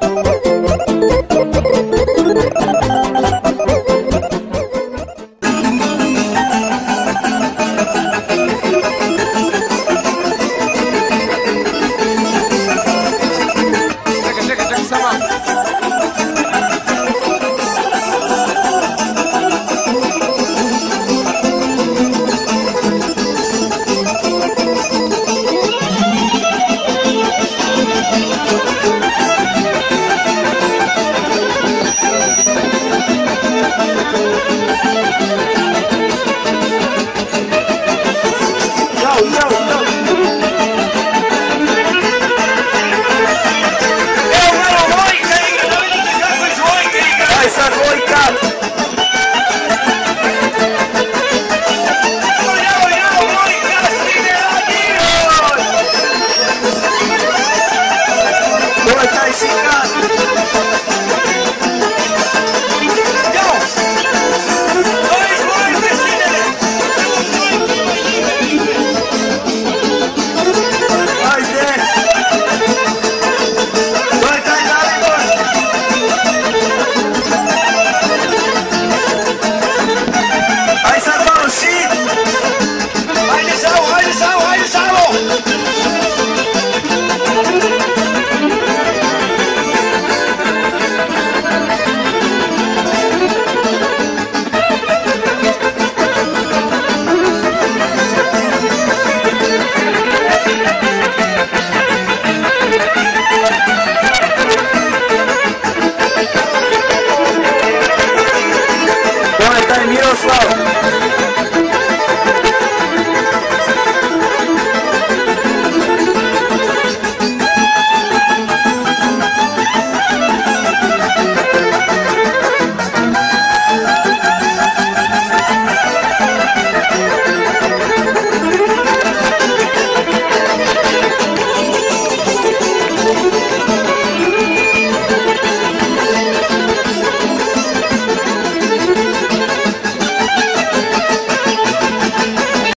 Woo-hoo!